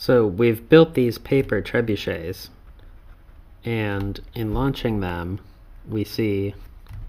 So we've built these paper trebuchets, and in launching them, we see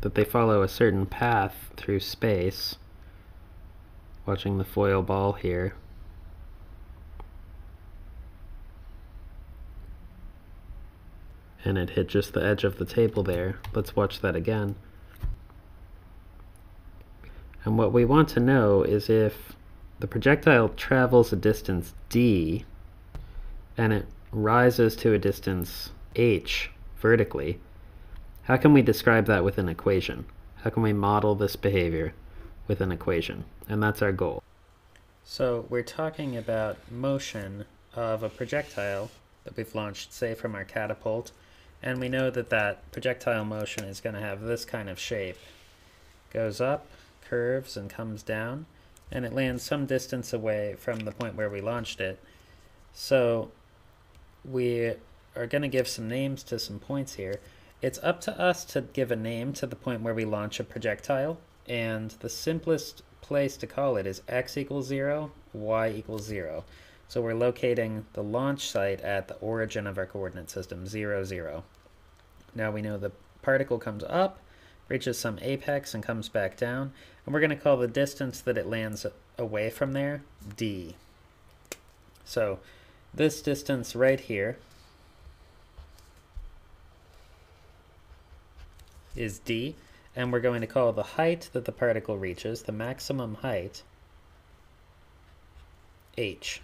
that they follow a certain path through space. Watching the foil ball here. And it hit just the edge of the table there. Let's watch that again. And what we want to know is if the projectile travels a distance d and it rises to a distance h vertically, how can we describe that with an equation? How can we model this behavior with an equation? And that's our goal. So we're talking about motion of a projectile that we've launched, say, from our catapult, and we know that that projectile motion is going to have this kind of shape. Goes up, curves, and comes down, and it lands some distance away from the point where we launched it. So we are going to give some names to some points here. It's up to us to give a name to the point where we launch a projectile, and the simplest place to call it is x equals 0, y equals 0. So we're locating the launch site at the origin of our coordinate system, 0, 0. Now we know the particle comes up, reaches some apex, and comes back down. And we're going to call the distance that it lands away from there d. So this distance right here is d, and we're going to call the height that the particle reaches, the maximum height, h.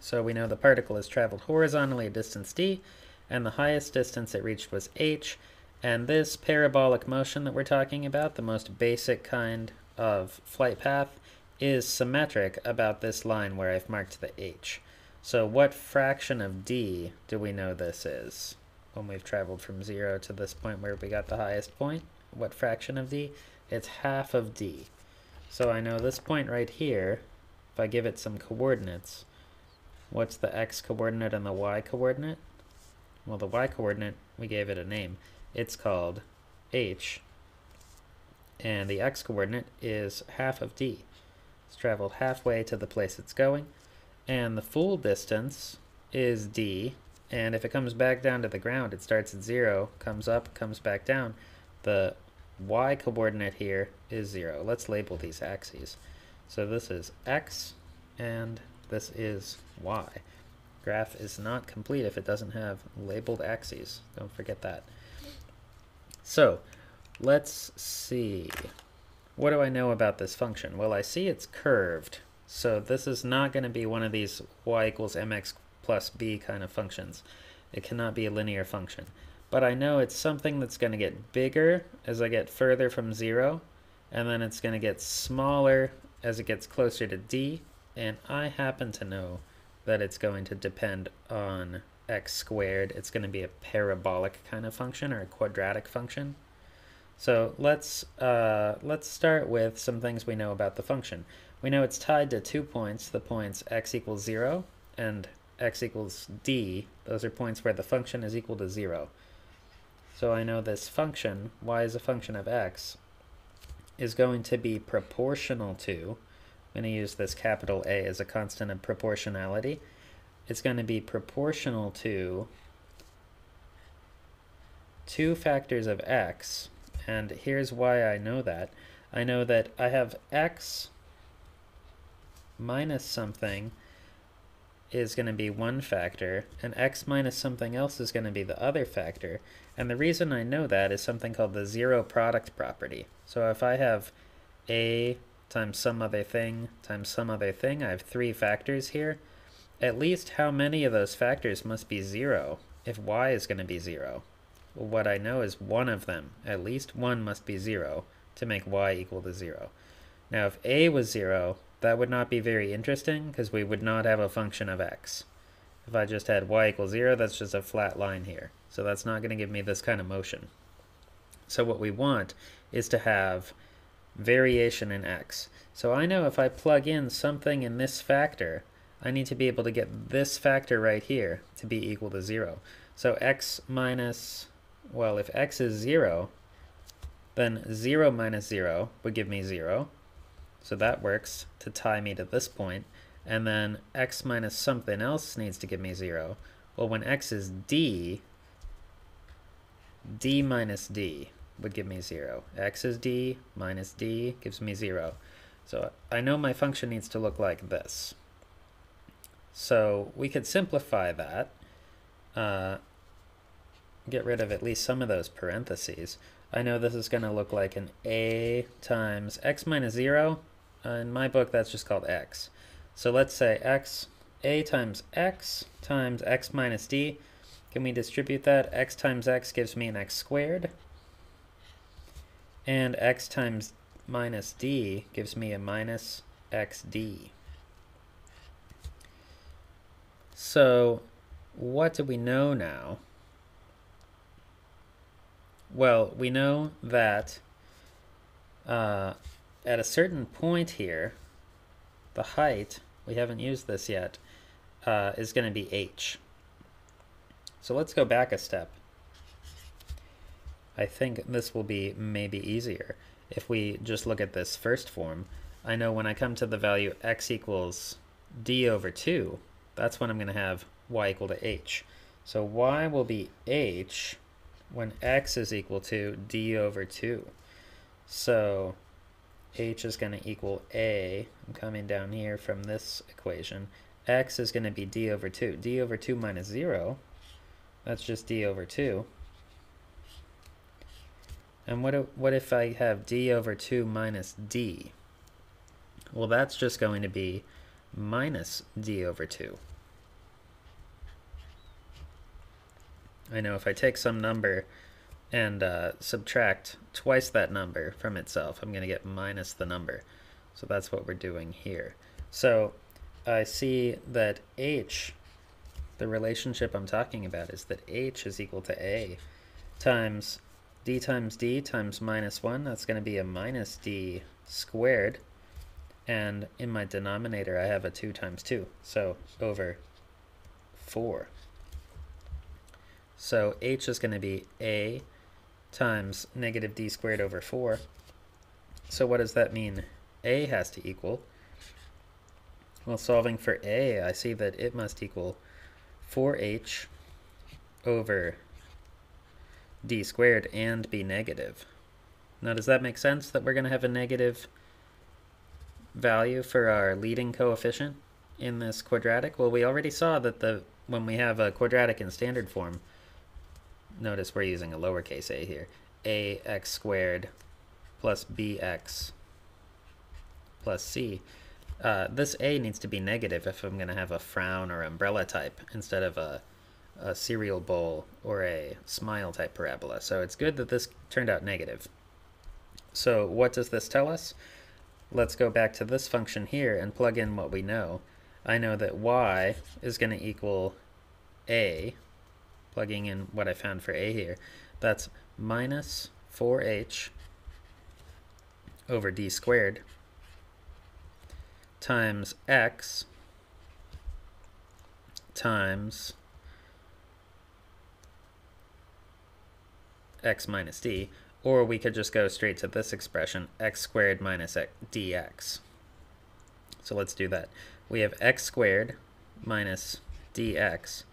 So we know the particle has traveled horizontally a distance d, and the highest distance it reached was h, and this parabolic motion that we're talking about, the most basic kind of flight path, is symmetric about this line where I've marked the h. So what fraction of d do we know this is? when we've traveled from 0 to this point where we got the highest point. What fraction of d? It's half of d. So I know this point right here, if I give it some coordinates, what's the x coordinate and the y coordinate? Well, the y coordinate, we gave it a name. It's called h, and the x coordinate is half of d. It's traveled halfway to the place it's going, and the full distance is d, and if it comes back down to the ground, it starts at 0, comes up, comes back down. The y coordinate here is 0. Let's label these axes. So this is x, and this is y. Graph is not complete if it doesn't have labeled axes. Don't forget that. So let's see. What do I know about this function? Well, I see it's curved. So this is not going to be one of these y equals mx plus b kind of functions. It cannot be a linear function. But I know it's something that's going to get bigger as I get further from 0, and then it's going to get smaller as it gets closer to d, and I happen to know that it's going to depend on x squared. It's going to be a parabolic kind of function or a quadratic function. So let's, uh, let's start with some things we know about the function. We know it's tied to two points, the points x equals 0 and x equals d, those are points where the function is equal to 0. So I know this function, y is a function of x, is going to be proportional to, I'm going to use this capital A as a constant of proportionality, it's going to be proportional to two factors of x, and here's why I know that. I know that I have x minus something is going to be one factor, and x minus something else is going to be the other factor. And the reason I know that is something called the zero product property. So if I have a times some other thing times some other thing, I have three factors here. At least how many of those factors must be zero if y is going to be zero? What I know is one of them, at least one must be zero to make y equal to zero. Now if a was zero, that would not be very interesting because we would not have a function of x. If I just had y equals 0, that's just a flat line here. So that's not going to give me this kind of motion. So what we want is to have variation in x. So I know if I plug in something in this factor, I need to be able to get this factor right here to be equal to 0. So x minus, well, if x is 0, then 0 minus 0 would give me 0. So that works to tie me to this point. and then x minus something else needs to give me 0. Well, when x is d, d minus d would give me 0. x is d minus d gives me 0. So I know my function needs to look like this. So we could simplify that, uh, get rid of at least some of those parentheses. I know this is going to look like an a times x minus 0. Uh, in my book, that's just called x. So let's say x, a times x times x minus d. Can we distribute that? x times x gives me an x squared. And x times minus d gives me a minus xd. So what do we know now? Well, we know that uh, at a certain point here, the height, we haven't used this yet, uh, is going to be h. So let's go back a step. I think this will be maybe easier. If we just look at this first form, I know when I come to the value x equals d over 2, that's when I'm going to have y equal to h. So y will be h when x is equal to d over 2. So h is going to equal a, I'm coming down here from this equation, x is going to be d over 2. d over 2 minus 0, that's just d over 2. And what if, what if I have d over 2 minus d? Well, that's just going to be minus d over 2. I know if I take some number and uh, subtract twice that number from itself, I'm going to get minus the number. So that's what we're doing here. So I see that h, the relationship I'm talking about is that h is equal to a times d times d times minus 1. That's going to be a minus d squared and in my denominator I have a 2 times 2, so over 4. So h is going to be a times negative d squared over 4. So what does that mean a has to equal? Well, solving for a, I see that it must equal 4h over d squared and be negative. Now, does that make sense that we're going to have a negative value for our leading coefficient in this quadratic? Well, we already saw that the when we have a quadratic in standard form, notice we're using a lowercase a here, ax squared plus bx plus c. Uh, this a needs to be negative if I'm going to have a frown or umbrella type instead of a, a cereal bowl or a smile type parabola. So it's good that this turned out negative. So what does this tell us? Let's go back to this function here and plug in what we know. I know that y is going to equal a, plugging in what I found for a here. That's minus 4h over d squared times x times x minus d, or we could just go straight to this expression, x squared minus dx. So let's do that. We have x squared minus dx,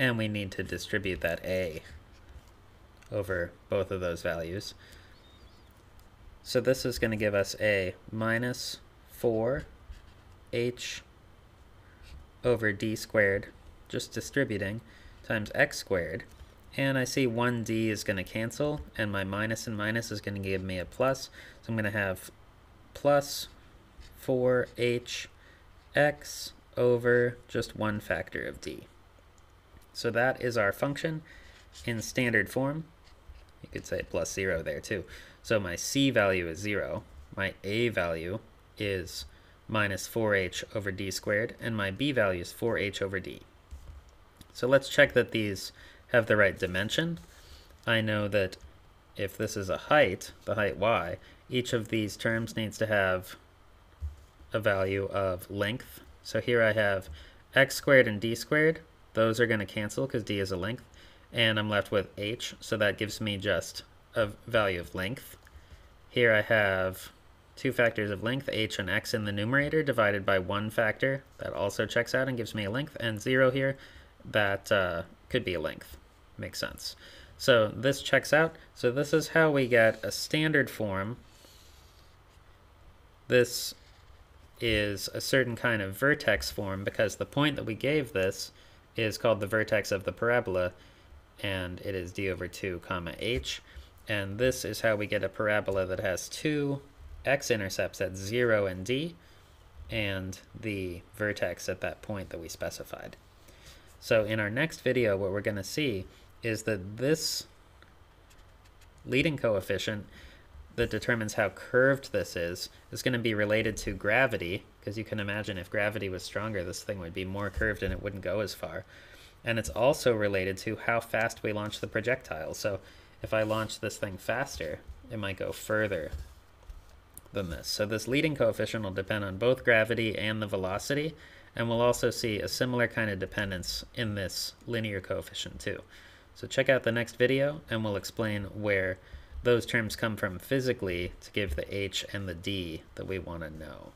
and we need to distribute that a over both of those values. So this is going to give us a minus 4h over d squared, just distributing, times x squared, and I see 1d is going to cancel, and my minus and minus is going to give me a plus. So I'm going to have plus 4hx over just one factor of d. So that is our function in standard form. You could say plus 0 there too. So my c value is 0. My a value is minus 4h over d squared, and my b value is 4h over d. So let's check that these have the right dimension. I know that if this is a height, the height y, each of these terms needs to have a value of length. So here I have x squared and d squared. Those are going to cancel because d is a length. And I'm left with h, so that gives me just a value of length. Here I have two factors of length, h and x in the numerator, divided by one factor. That also checks out and gives me a length. And 0 here, that uh, could be a length. Makes sense. So this checks out. So this is how we get a standard form. This is a certain kind of vertex form because the point that we gave this is called the vertex of the parabola and it is d over 2 comma h and this is how we get a parabola that has two x-intercepts at 0 and d and the vertex at that point that we specified. So in our next video what we're going to see is that this leading coefficient that determines how curved this is is going to be related to gravity because you can imagine if gravity was stronger this thing would be more curved and it wouldn't go as far. And it's also related to how fast we launch the projectile. So if I launch this thing faster it might go further than this. So this leading coefficient will depend on both gravity and the velocity and we'll also see a similar kind of dependence in this linear coefficient too. So check out the next video and we'll explain where those terms come from physically to give the h and the d that we want to know.